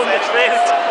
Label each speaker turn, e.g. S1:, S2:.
S1: ohne Schwert.